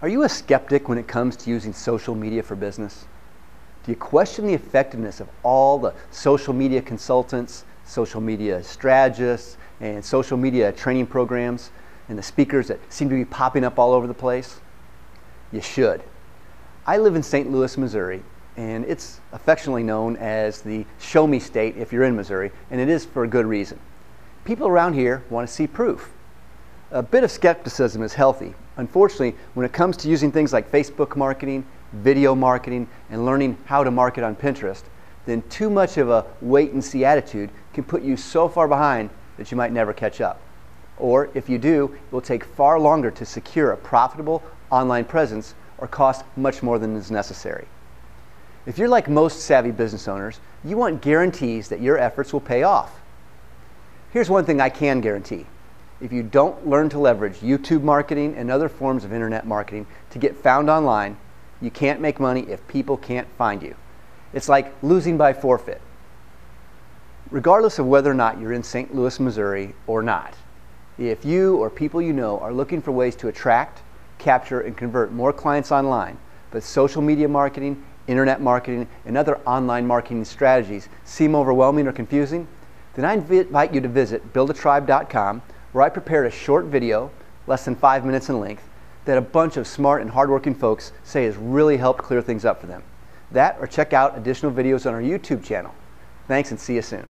Are you a skeptic when it comes to using social media for business? Do you question the effectiveness of all the social media consultants, social media strategists, and social media training programs and the speakers that seem to be popping up all over the place? You should. I live in St. Louis, Missouri, and it's affectionately known as the show me state if you're in Missouri, and it is for a good reason. People around here want to see proof. A bit of skepticism is healthy, Unfortunately, when it comes to using things like Facebook marketing, video marketing, and learning how to market on Pinterest, then too much of a wait and see attitude can put you so far behind that you might never catch up. Or if you do, it will take far longer to secure a profitable online presence or cost much more than is necessary. If you're like most savvy business owners, you want guarantees that your efforts will pay off. Here's one thing I can guarantee if you don't learn to leverage YouTube marketing and other forms of internet marketing to get found online, you can't make money if people can't find you. It's like losing by forfeit. Regardless of whether or not you're in St. Louis, Missouri or not, if you or people you know are looking for ways to attract, capture, and convert more clients online, but social media marketing, internet marketing, and other online marketing strategies seem overwhelming or confusing, then I invite you to visit buildatribe.com where I prepared a short video, less than five minutes in length, that a bunch of smart and hardworking folks say has really helped clear things up for them. That or check out additional videos on our YouTube channel. Thanks and see you soon.